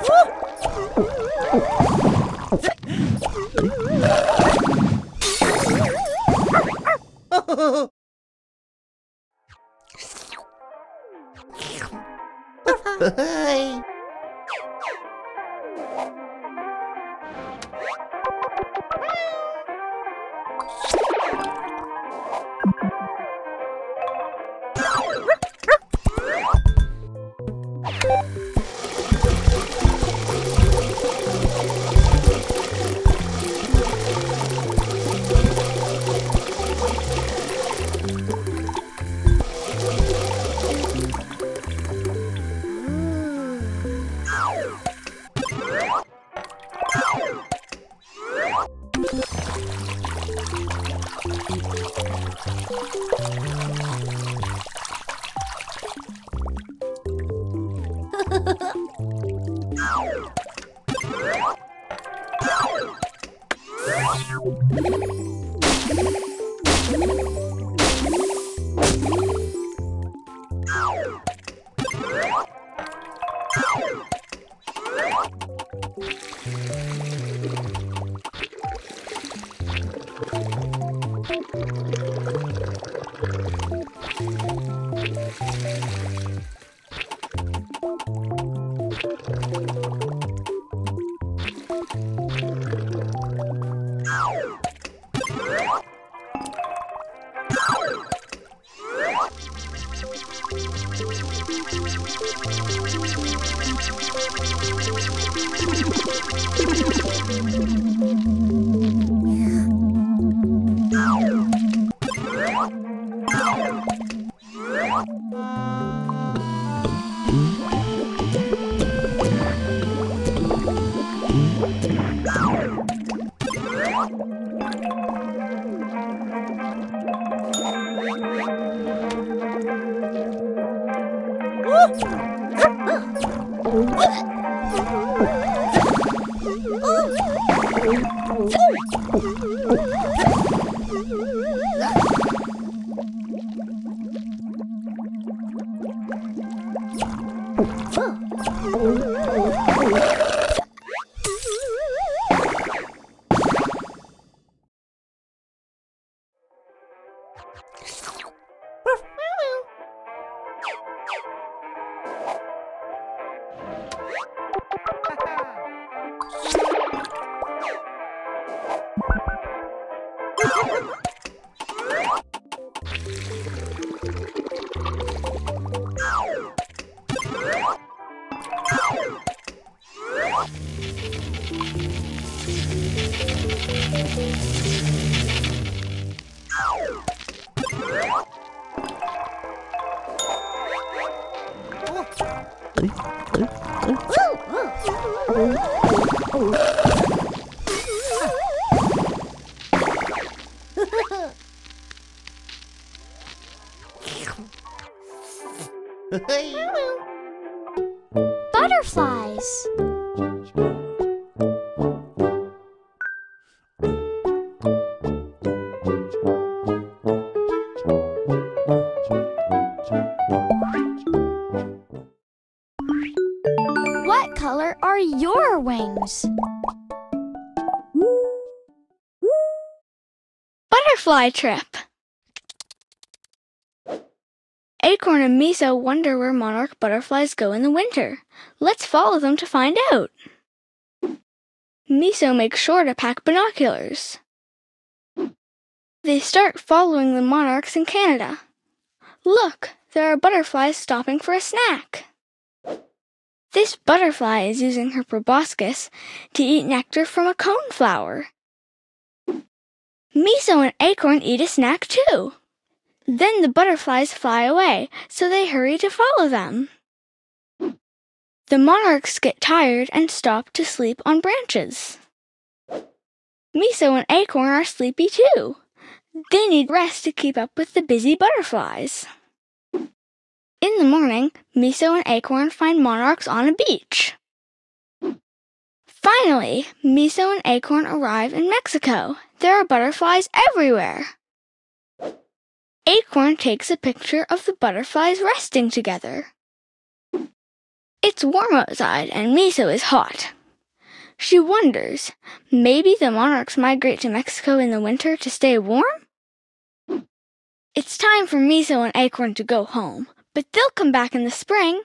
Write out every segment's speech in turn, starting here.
เ Thank Thank you. Oh! Butterflies. What color are your wings? Butterfly trip. Acorn and Miso wonder where monarch butterflies go in the winter. Let's follow them to find out. Miso makes sure to pack binoculars. They start following the monarchs in Canada. Look, there are butterflies stopping for a snack. This butterfly is using her proboscis to eat nectar from a coneflower. Miso and Acorn eat a snack too. Then the butterflies fly away, so they hurry to follow them. The monarchs get tired and stop to sleep on branches. Miso and Acorn are sleepy too. They need rest to keep up with the busy butterflies. In the morning, Miso and Acorn find monarchs on a beach. Finally, Miso and Acorn arrive in Mexico. There are butterflies everywhere. Acorn takes a picture of the butterflies resting together. It's warm outside and Miso is hot. She wonders, maybe the monarchs migrate to Mexico in the winter to stay warm? It's time for Miso and Acorn to go home, but they'll come back in the spring.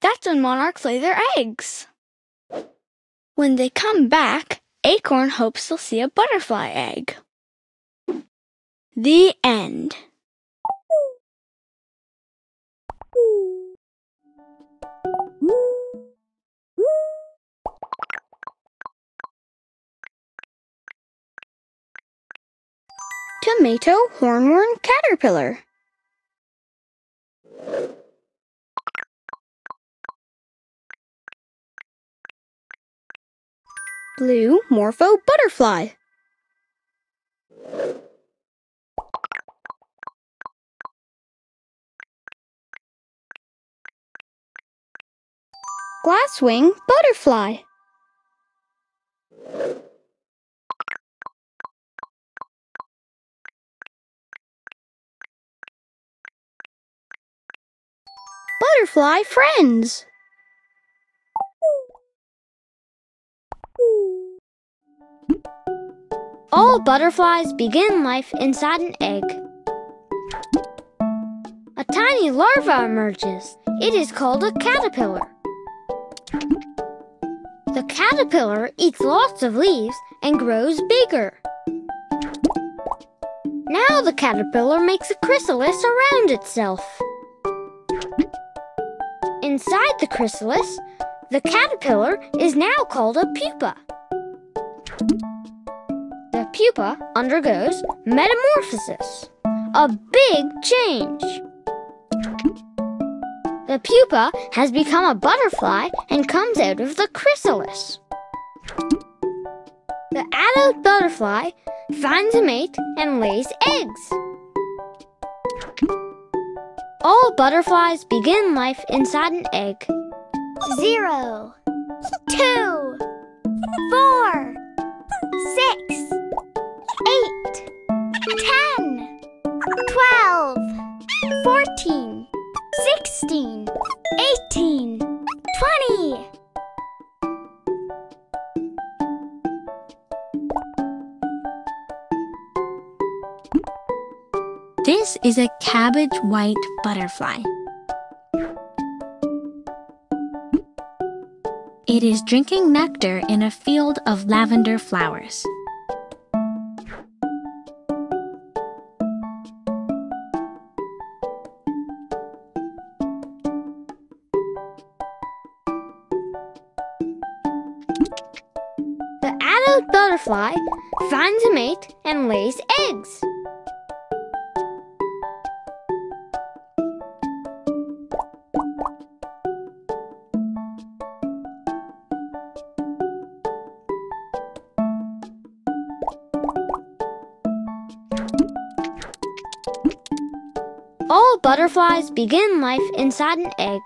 That's when monarchs lay their eggs. When they come back, Acorn hopes they'll see a butterfly egg. The end. Tomato hornworm caterpillar. Blue morpho butterfly. Glasswing butterfly. Butterfly friends. All butterflies begin life inside an egg. A tiny larva emerges. It is called a caterpillar. The caterpillar eats lots of leaves and grows bigger. Now the caterpillar makes a chrysalis around itself. Inside the chrysalis, the caterpillar is now called a pupa. The pupa undergoes metamorphosis, a big change. The pupa has become a butterfly and comes out of the chrysalis. The adult butterfly finds a mate and lays eggs. All butterflies begin life inside an egg. Zero, two, four, six, cabbage white butterfly. It is drinking nectar in a field of lavender flowers. The adult butterfly finds a mate and lays eggs. All butterflies begin life inside an egg.